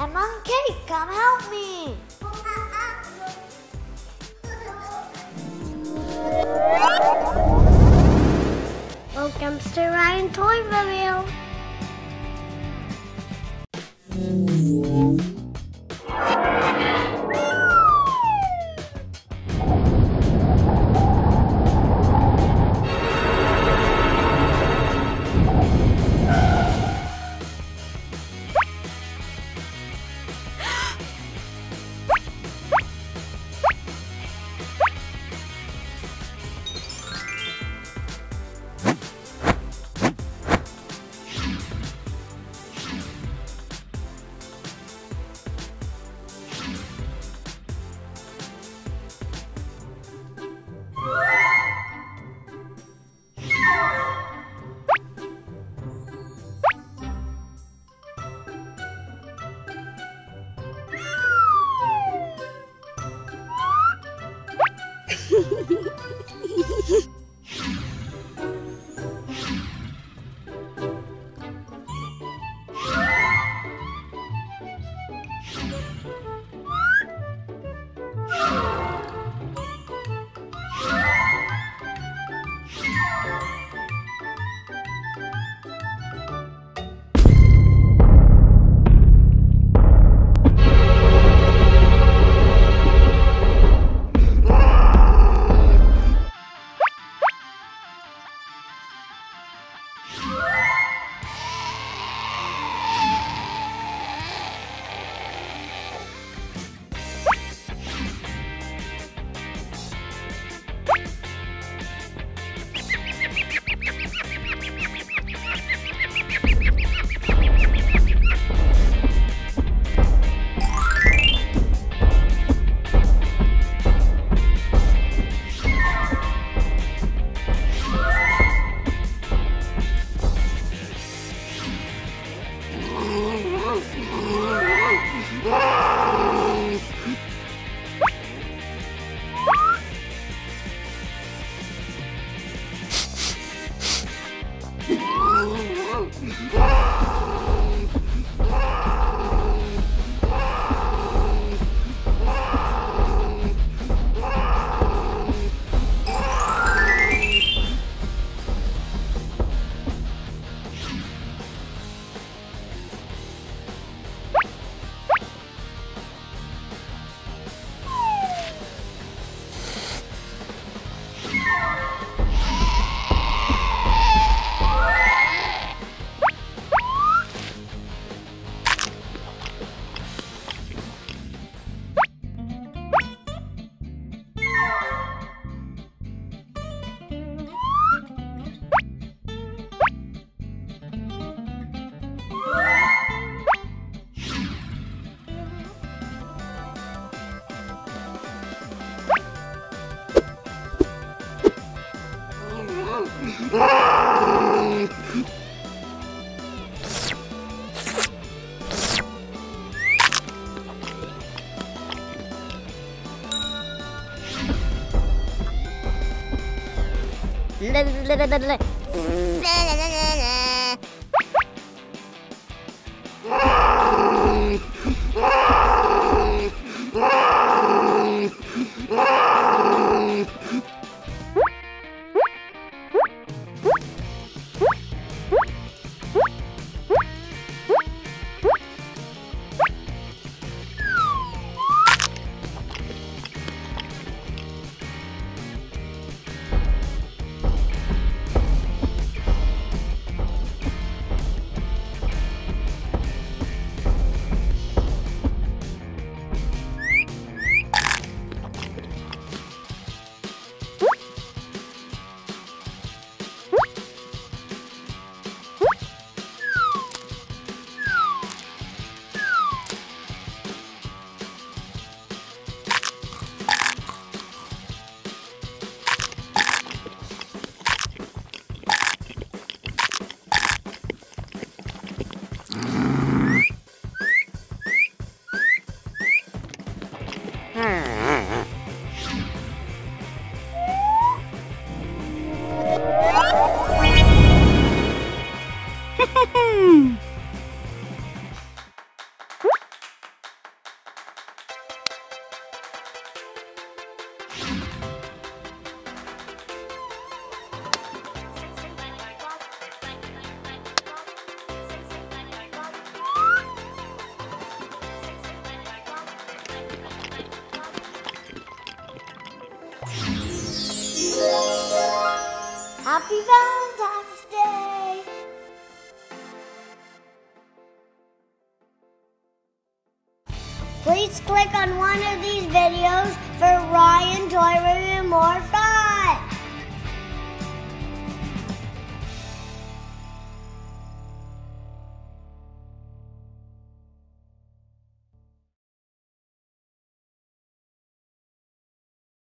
On cake, come help me. Welcome to Ryan Toyville. Whoa! Ah! Ah! Happy birthday! Please click on one of these videos for Ryan Toy Review More Fun!